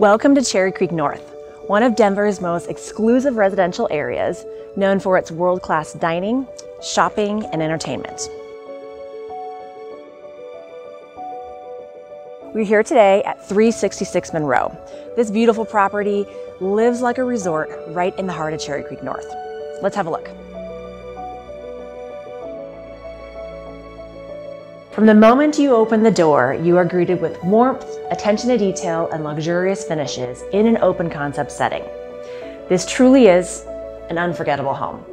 Welcome to Cherry Creek North, one of Denver's most exclusive residential areas, known for its world-class dining, shopping, and entertainment. We're here today at 366 Monroe. This beautiful property lives like a resort right in the heart of Cherry Creek North. Let's have a look. From the moment you open the door, you are greeted with warmth, attention to detail, and luxurious finishes in an open concept setting. This truly is an unforgettable home.